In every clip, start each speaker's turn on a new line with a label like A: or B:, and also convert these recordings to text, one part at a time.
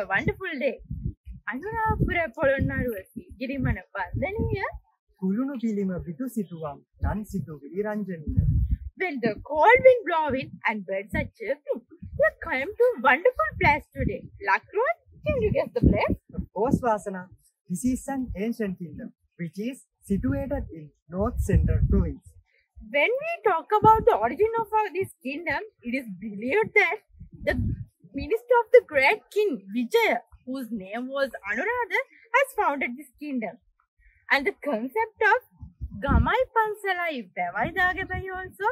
A: have a wonderful day. අනුරාපුර Polonnaruwa ගිරිමන වන්දනීය
B: කුළුණු පිළිම පිටු සිතුවම් නන් සිතු විරංජනීය.
A: when the cold wind blowing and birds are chirping. We have come to a wonderful place today. Lakron, can you guess the place?
B: Of course, Vasana, this is an ancient kingdom which is situated in North Central Province.
A: When we talk about the origin of our, this kingdom, it is believed that the minister of the great king Vijaya, whose name was Anuradha, has founded this kingdom. And the concept of Gamai Pansalai Bevai Dagabai also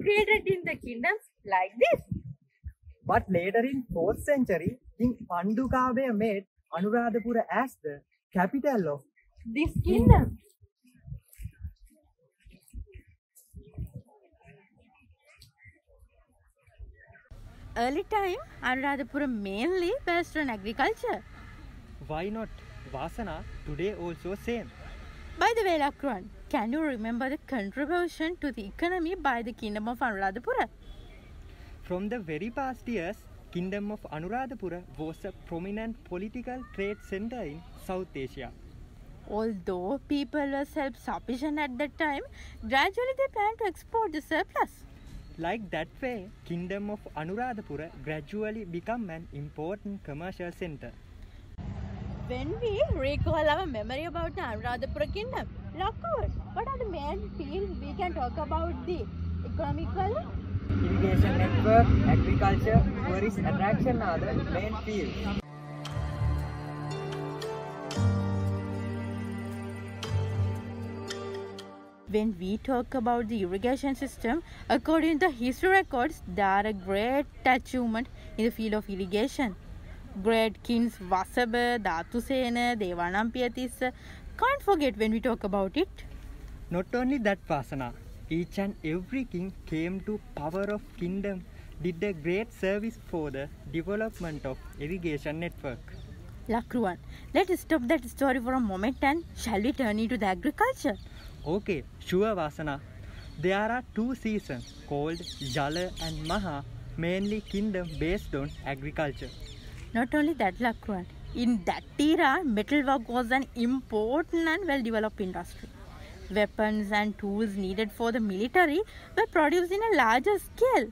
A: created in the kingdoms like this.
B: But later in 4th century, King Pandukabaya made Anuradhapura as the capital of
A: This kingdom. Early time, Anuradhapura mainly based on agriculture.
B: Why not Vasana today also same?
A: By the way, Lakran, can you remember the contribution to the economy by the kingdom of Anuradhapura?
B: From the very past years, Kingdom of Anuradhapura was a prominent political trade center in South Asia.
A: Although people were self-sufficient at that time, gradually they planned to export the surplus.
B: Like that way, Kingdom of Anuradhapura gradually became an important commercial center.
A: When we recall our memory about the Anuradhapura kingdom, Lakran, what are the main fields we can talk about the economical
B: Irrigation network, agriculture, tourist attraction are the main fields.
A: When we talk about the irrigation system, according to the history records, there are a great achievement in the field of irrigation. Great kings Vasabha, Dhatusena, Devanampiyatissa, can't forget when we talk about it.
B: Not only that, Vasana, each and every king came to power of kingdom, did a great service for the development of irrigation network.
A: Lakruan, let's stop that story for a moment and shall we turn into the agriculture?
B: Okay, sure Vasana. There are two seasons called Jala and Maha, mainly kingdom based on agriculture.
A: Not only that, Lakruan, in that era, metalwork was an important and well developed industry. Weapons and tools needed for the military were produced in a larger scale.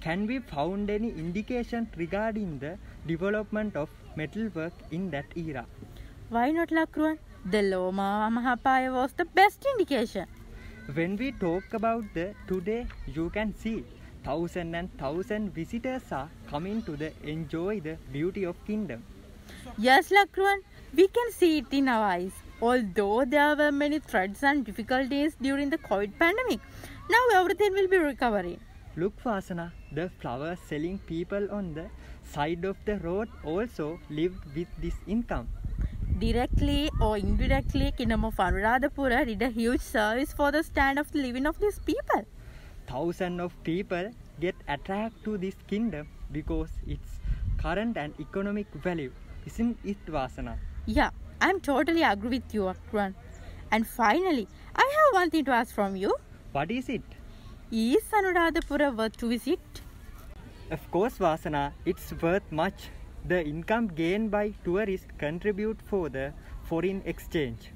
B: Can we found any indication regarding the development of metalwork in that era?
A: Why not Lakruan? The Loma Mahapaya was the best indication.
B: When we talk about the today, you can see thousand and thousand visitors are coming to the enjoy the beauty of kingdom.
A: Yes, Lakruan, we can see it in our eyes. Although there were many threats and difficulties during the COVID pandemic, now everything will be recovering.
B: Look Vasana, the flower selling people on the side of the road also lived with this income.
A: Directly or indirectly, Kingdom of Anuradhapura did a huge service for the stand of the living of these people.
B: Thousands of people get attracted to this kingdom because its current and economic value. Isn't it Vasana?
A: Yeah, I'm totally agree with you, Akran. And finally, I have one thing to ask from you.
B: What is it?
A: Is Anuradhapura worth to visit?
B: Of course, Vasana, it's worth much. The income gained by tourists contribute for the foreign exchange.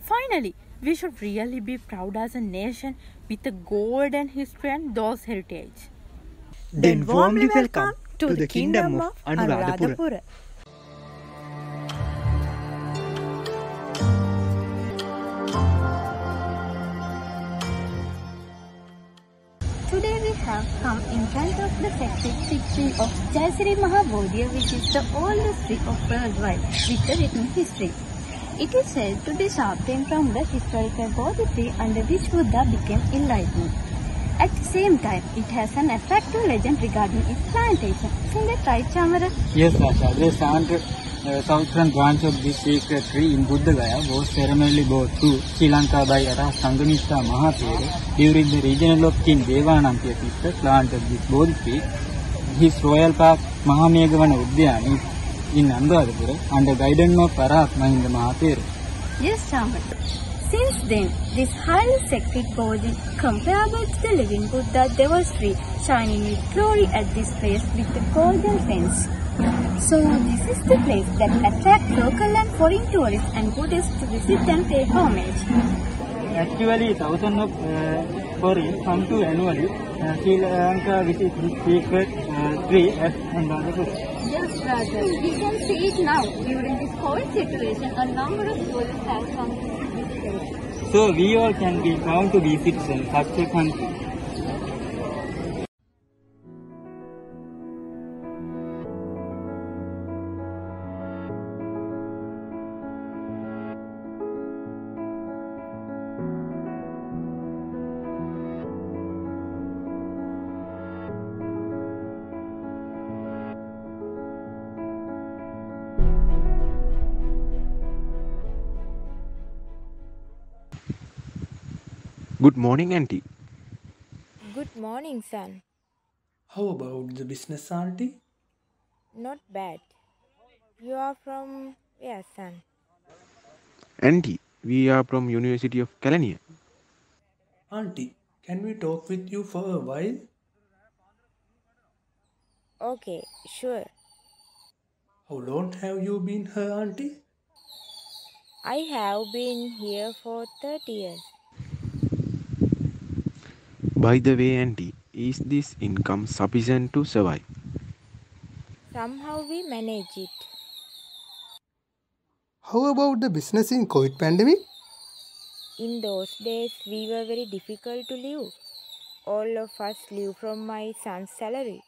A: Finally, we should really be proud as a nation with a golden history and those heritage.
B: Then warmly welcome to the kingdom of Anuradhapura.
C: Today have come in front of the sacred tree of Jayasri Mahabodhi which is the oldest tree of worldwide with a written history. It is said to be sharpened from the historical Bodhi tree under which Buddha became enlightened. At the same time, it has an attractive legend regarding its plantation. Isn't that right, Chamara?
D: Yes, Asha. The seventh, uh, southern branch of this sacred tree in Buddha Gaya was ceremonially brought to Sri Lanka by Arah Sangamista Mahapere during the regional of King Devanampiya Tirtha planted this Bodhi tree. His royal park Mahamegavana Udyani in Anuradhapura under guidance of Arah Mahinda Mahapere.
C: Yes, Chamara. Since then, this highly sacred Bodhi, comparable to the living Buddha Devasri, shining with glory at this place with a golden fence.
E: So this is the place that attracts local and foreign tourists and Buddhists to visit and pay homage.
D: Actually, thousands of uh, foreigners come to annually uh, Sri Lanka visit this secret uh, tree at Andalusia.
E: Yes, brother. We can see it now. During this COVID situation, a number of tourists have come to this place.
D: So we all can be proud to of such a country.
F: Good morning, Auntie.
G: Good morning, son.
H: How about the business auntie?
G: Not bad. You are from where, son?
F: Auntie, we are from University of Kelaniya.
H: Auntie, can we talk with you for a while?
G: Okay, sure.
H: How long have you been here, auntie?
G: I have been here for 30 years.
F: By the way, Auntie, is this income sufficient to survive?
G: Somehow we manage it.
I: How about the business in COVID pandemic?
G: In those days, we were very difficult to live. All of us live from my son's salary.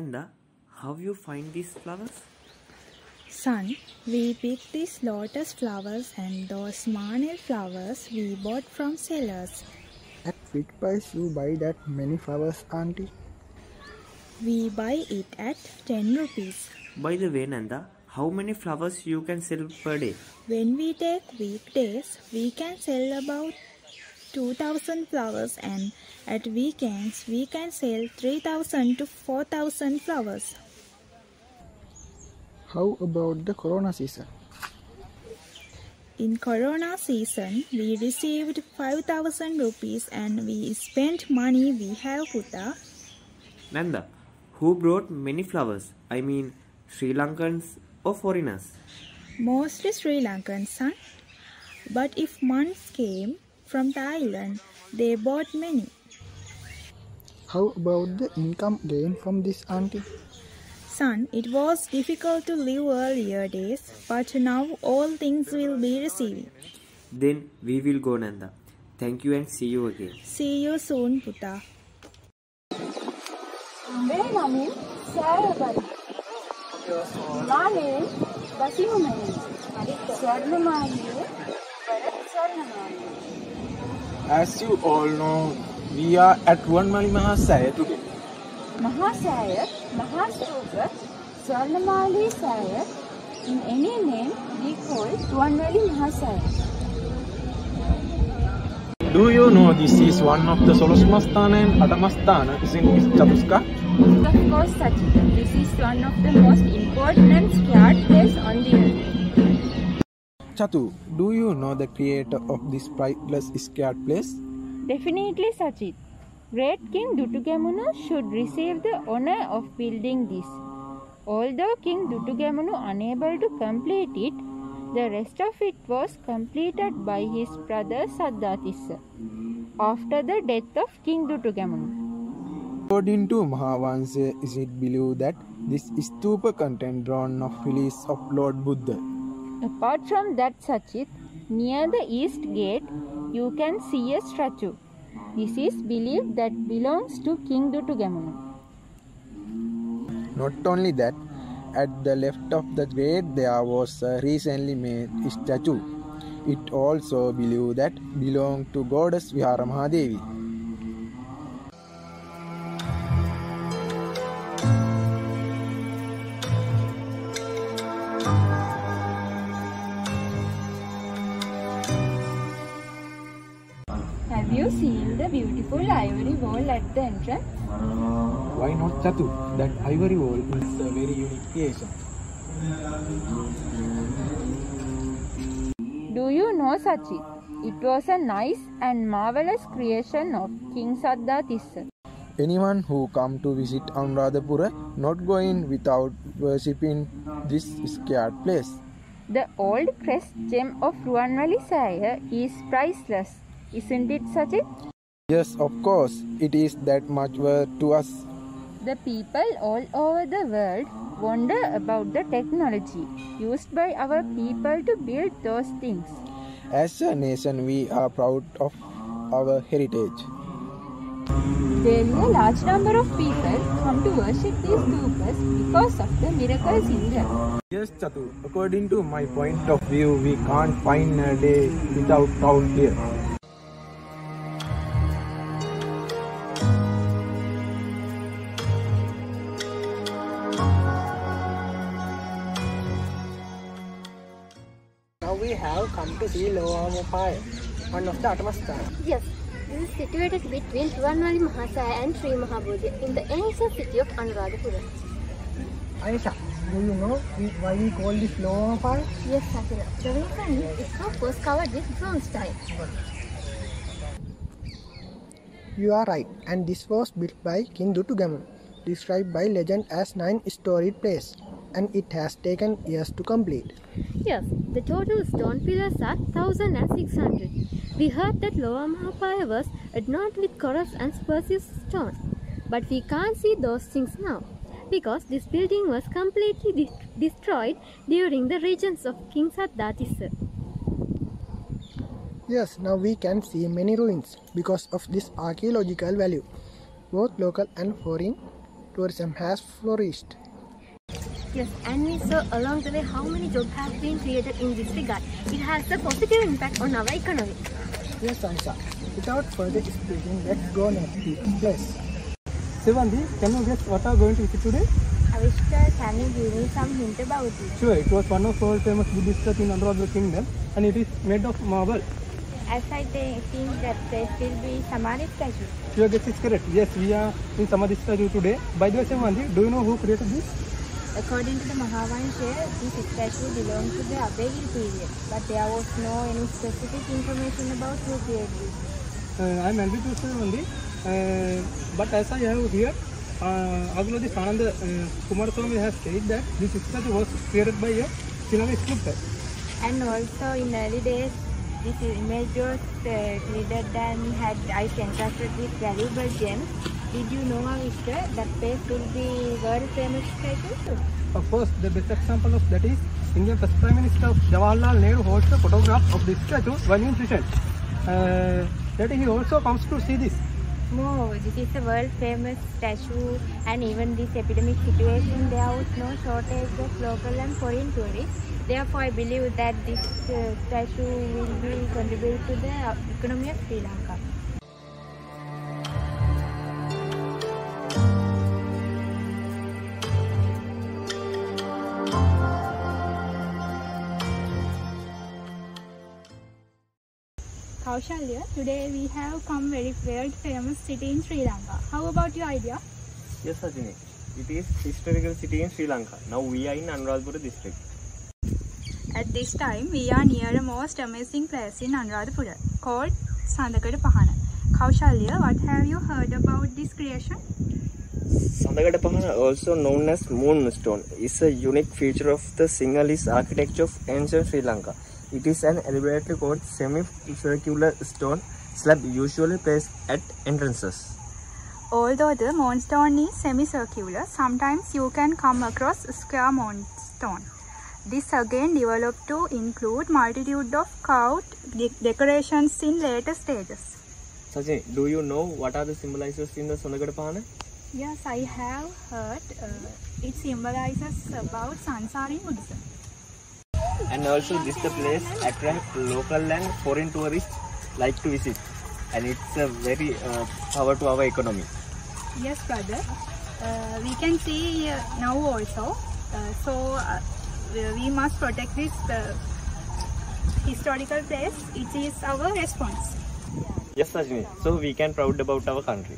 J: Nanda, uh, how you find these flowers?
K: Son, we picked these lotus flowers and those marnel flowers we bought from sellers.
I: At which price you buy that many flowers, auntie?
K: We buy it at 10 rupees.
J: By the way, Nanda, how many flowers you can sell per day?
K: When we take weekdays, we can sell about 2000 flowers and at weekends we can sell 3000 to 4000 flowers.
I: How about the corona season?
K: In corona season, we received 5000 rupees and we spent money we have Puta.
J: Nanda, who brought many flowers? I mean, Sri Lankans or foreigners?
K: Mostly Sri Lankans, son. But if months came from Thailand, they bought many.
I: How about the income gained from this, auntie?
K: Son, it was difficult to live earlier days, but now all things will be receiving.
J: Then we will go, Nanda. Thank you and see you again.
K: See you soon, Puta.
E: Very namin Sarabari. Mane Basimumani. Swarnamani Swarnamani.
L: As you all know, we are at one Mali Mahasaya today.
E: Mahasaya, Mahasthoga, Swarnamali Saya. In any name, we call Ruwanwali Mahasaya.
L: Do you know this is one of the Solosmasthana and Atamasthana is in Chatuska?
E: Of course, Sachita, this is one of the most important scared places on the earth.
L: Chatu, do you know the creator of this priceless scared place?
G: Definitely, Sachit. Great King Dutugamunu should receive the honor of building this. Although King Dutugamunu unable to complete it, the rest of it was completed by his brother Saddhatissa after the death of King Dutugamunu.
L: According to Mahavansa, is it believed that this stupa contained drawn of release of Lord Buddha?
G: Apart from that, Sachit, near the east gate, you can see a statue. This is believed that belongs to King Dutugamunu.
L: Not only that, at the left of the gate there was a recently made statue. It also believed that belonged to goddess Vihara Mahadevi. Very.
M: Do you know Sachit? It was a nice and marvelous creation of King Saddha Tissa.
L: Anyone who come to visit Anuradhapura not going without worshipping this scared place.
M: The old crest gem of Ruanvali Saya is priceless, isn't it Sachit?
L: Yes, of course, it is that much worth to us.
M: The people all over the world wonder about the technology used by our people to build those things.
L: As a nation, we are proud of our heritage.
M: Daily, a large number of people come to worship these stupas because of the miracles in them.
L: Yes, Chatu. According to my point of view, we can't find a day without town here.
B: We have come to see Loamopai, one of the Atamasthana.
N: Yes, this is situated between Ruwanwali Mahasaya and Sri Mahabodhi in the ancient city of Anuradhapura.
B: Aisha, do you know why we call this Loamopai?
N: Yes, Sakura. The reason is it was first covered with bronze time.
I: You are right, and this was built by King Dutugamun, described by legend as nine-storied place, and it has taken years to complete.
N: Yes, the total stone pillars are 1600. We heard that Lower Mahapaya was adorned with corals and precious stone, but we can't see those things now because this building was completely de- destroyed during the reigns of King Saddhatissa.
I: Yes, now we can see many ruins because of this archaeological value. Both local and foreign tourism has flourished.
N: Yes, and we saw along the way how many jobs have been created in this regard. It has a positive impact on our economy.
I: Yes, Aisha. Without further speaking, let's go next to this place.
O: Sivanthi, can you guess what are going to visit today?
M: Avishka, can you give me some hint about it?
O: Sure, it was one of the world famous Buddhist church in Anuradhapura Kingdom and it is made of marble.
M: As I thi- think that there will be Samadhi statue.
O: Your guess is correct. Yes, we are in Samadhi statue today. By the way, Sivanthi, do you know who created this?
M: According to the Mahavansha, this statue belonged to the Abhayagiri period, but there was no any specific information about who created it.
O: Uh, I am angry to say only, uh, but as I have here, uh, Aguladi Sananda uh, Kumaraswamy has said that this statue was created by a Sinhala sculptor.
M: And also in early days, this image was uh, created and had ice encrusted with valuable gems. Did you know, Avishka, that place will be world famous statue?
O: Of course, the best example of that is Indian First Prime Minister Jawaharlal Nehru holds a photograph of this statue when in session. Uh, that he also comes to see this.
M: No, this is a world famous statue and even this epidemic situation there was no shortage of local and foreign tourists. Therefore, I believe that this uh, statue will be contribute to the economy of Sri Lanka.
K: Kaushalya, today we have come very world famous city in Sri Lanka. How about your idea?
P: Yes, Sajini. It is historical city in Sri Lanka. Now we are in Anuradhapura district.
K: At this time, we are near the most amazing place in Anuradhapura called Sandakada Pahana. Kaushalya, what have you heard about this creation?
P: Sandakada also known as Moonstone, is a unique feature of the Sinhalese architecture of ancient Sri Lanka. It is an elaborately called semicircular stone slab usually placed at entrances.
K: Although the moonstone is semicircular, sometimes you can come across square moonstone. This again developed to include multitude of carved de- decorations in later stages.
P: Sajini, do you know what are the symbolizers in the Sandakada Pahana?
K: Yes, I have heard uh, it symbolizes about Sansari Buddhism.
P: And also this the place attract local and foreign tourists like to visit. And it's a very uh, power to our economy.
K: Yes, brother. Uh, we can see uh, now also. Uh, so uh, we we must protect this uh, historical place. It is our response.
P: Yes, Sajini. So we can proud about our country.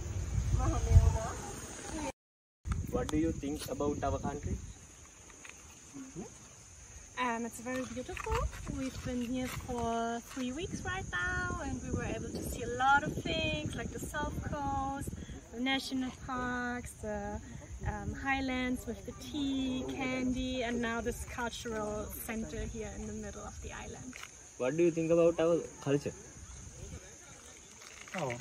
P: What do you think about our country?
Q: Um, it's very beautiful. We've been here for three weeks right now and we were able to see a lot of things like the South Coast, the national parks, the um, highlands with the tea, Kandy and now this cultural center here in the middle of the island.
P: What do you think about our culture?
R: Oh,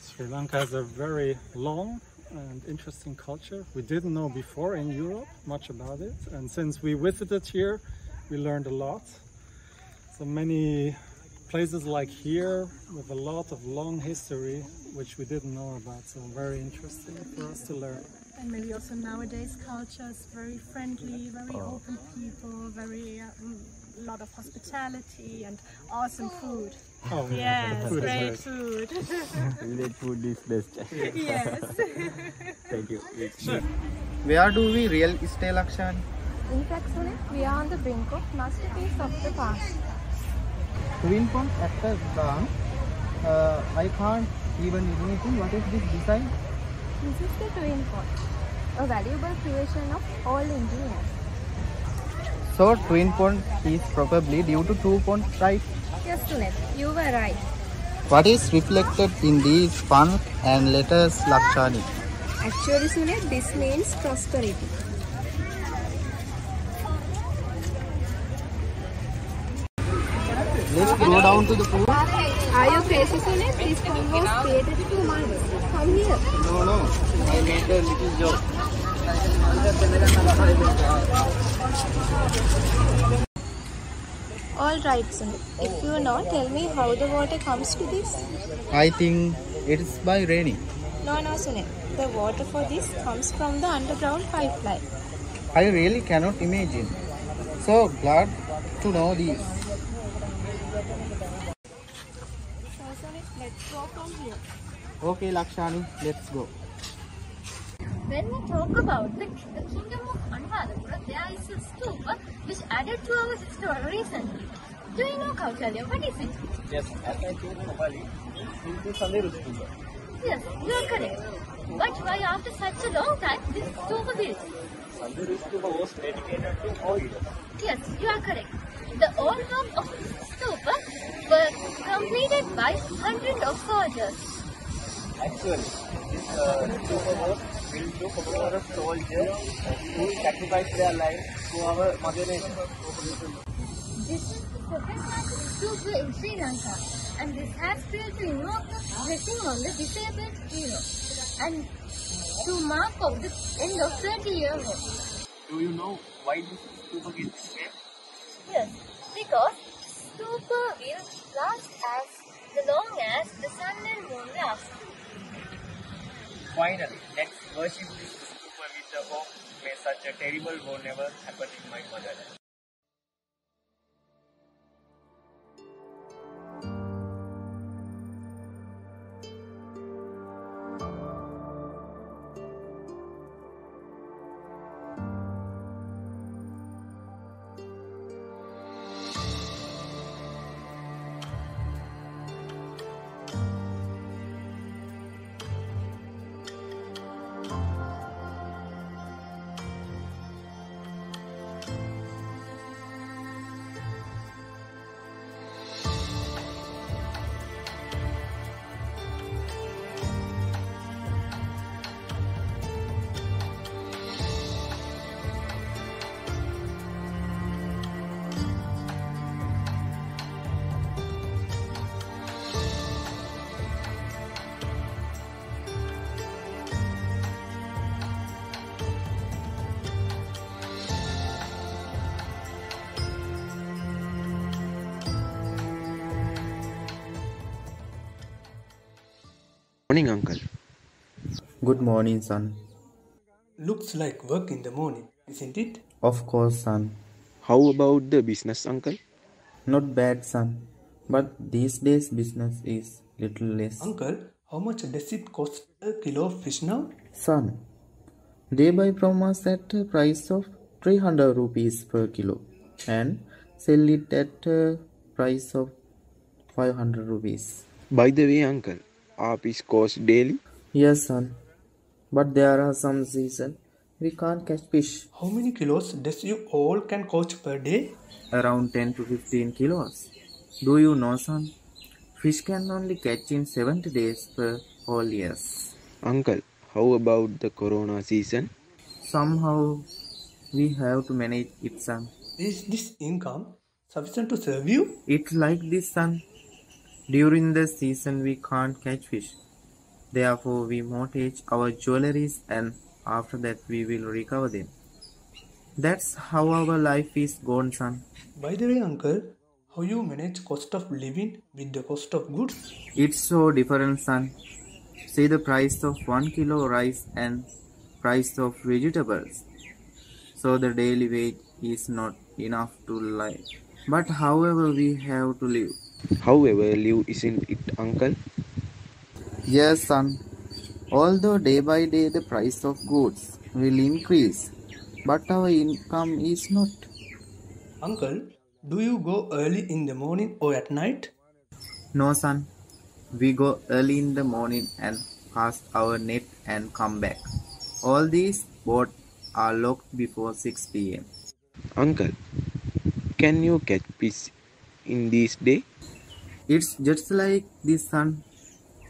R: Sri Lanka has a very long and interesting culture. We didn't know before in Europe much about it, and since we visited here, we learned a lot. So many places like here with a lot of long history, which we didn't know about. So very interesting for us to learn.
Q: And maybe also nowadays culture is very friendly, very
R: Oh.
Q: open people, very um, lot of hospitality and awesome food.
R: Oh, yeah.
Q: yes,
R: Food is
Q: great
R: great.
Q: food.
P: Village food is best.
Q: yes.
P: Thank you.
S: Where do we really stay, Lakshan?
E: In fact, we are on the brink of masterpiece of the past.
S: Twin Pond at the bank. Uh, I can't even imagine what is this design.
E: This is the twin pot, a valuable creation of all engineers.
S: So Twin Pond is probably due to two ponds, right?
E: Yes, Sunil, you were right.
S: What is reflected in these font and letters, Lakshani?
E: Actually, Sunil, this means prosperity.
S: Let's go down to the pool.
E: Are you crazy, Sunil? This pond was created to marble. Come here.
S: No, no. I made a little joke.
E: All right, Sunil. If you know, tell me how the water comes to this.
S: I think it's by raining.
E: No, no, Sunil. The water for this comes from the underground pipeline.
S: I really cannot imagine. So glad to know this.
E: So, Sunil, let's go from here.
S: Okay, Lakshani, let's go.
N: When we talk about the, the kingdom of Anuradhapura, there is a stupa which added to our history recently. Do you know, Kausalya, what is it?
P: Yes, as I told Nopali, it is Sanderu Stupa.
N: Yes, you are correct. But why after such a long time this stupa built?
P: Sanderu Stupa was dedicated to oil.
N: Yes, you are correct. The old work of stupa were completed by hundreds of soldiers.
P: Actually, this uh, stupa was built to commemorate soldiers who sacrificed their lives to our mother nation.
N: This is the largest stupa in Sri Lanka and this has built to invoke the blessing on the disabled hero and to mark of the end of 30 year war.
P: Do you know why this stupa gets its?
N: Yes, because stupa will last as long as the sun and moon last.
P: Finally, let's worship this stupa with the may such a terrible war never happen in my motherland.
F: Good morning, uncle.
L: Good morning, son.
O: Looks like work in the morning, isn't it?
L: Of course, son.
F: How about the business, uncle?
L: Not bad, son. But these days business is little less.
O: Uncle, how much does it cost a kilo of fish now?
L: Son, they buy from us at a price of 300 rupees per kilo and sell it at a price of 500 rupees.
F: By the way, uncle, are fish cost daily?
L: Yes, son.
T: But there are some seasons we can't catch fish.
H: How many kilos does you all can catch per day?
T: Around 10 to 15 kilos. Do you know, son? Fish can only catch in 70 days per whole years.
F: Uncle, how about the corona season?
T: Somehow we have to manage it, son.
H: Is this income sufficient to serve you?
T: It's like this, son. During the season we can't catch fish. Therefore we mortgage our jewelries and after that we will recover them. That's how our life is gone, son.
H: By the way, uncle, how you manage cost of living with the cost of goods?
T: It's so different, son. See the price of one kilo rice and price of vegetables. So the daily wage is not enough to live. But however we have to live.
F: However, live isn't it, uncle?
T: Yes, son. Although day by day the price of goods will increase, but our income is not.
H: Uncle, do you go early in the morning or at night?
T: No, son. We go early in the morning and cast our net and come back. All these boats are locked before 6 pm.
F: Uncle, can you catch fish in this day?
T: It's just like this, son.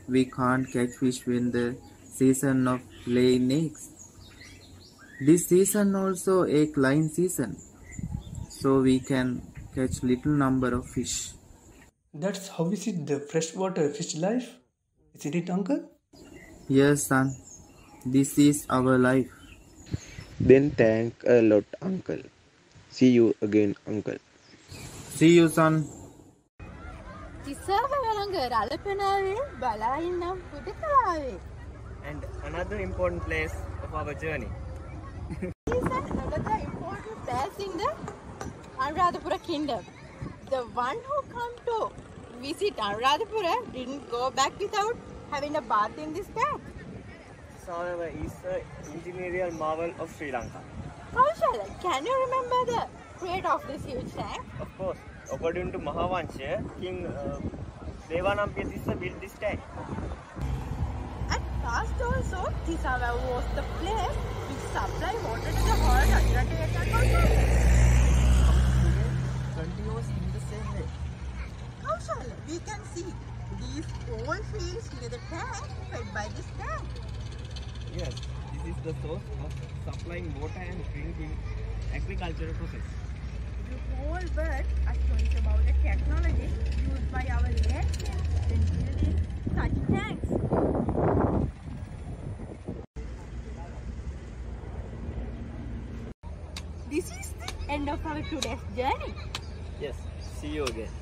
T: We can't catch fish when the season of laying eggs. This season also egg laying season, so we can catch little number of fish.
H: That's how we see the freshwater fish life? Isn't it, uncle?
T: Yes, son. This is our life.
F: Then thank a lot, uncle. See you again, uncle.
T: See you, son.
U: තිසාව වළඟ රලපනාවේ බලා ඉන්නම් පුදකලාවේ.
P: And another important place of our journey.
U: Is another important place in the Anuradhapura kingdom. The one who come to visit Anuradhapura didn't go back without having a bath in this tank.
P: However, is the engineerial marvel of Sri Lanka.
U: Kaushala, can you remember the creator of this huge tank?
P: Of course, according to Mahavansha, King uh, Devanampiyatissa built this tank.
U: At past also, Tisava was the place which supplied water to the whole Rajarata also.
P: Continues in the same way.
U: Kaushala, we can see these old fields near the tank fed by this tank.
P: Yes, this is the source of supplying water and drinking agricultural process.
U: The whole world astonished about the technology used by our late in building such tanks. This is the end of our today's journey.
P: Yes, see you again.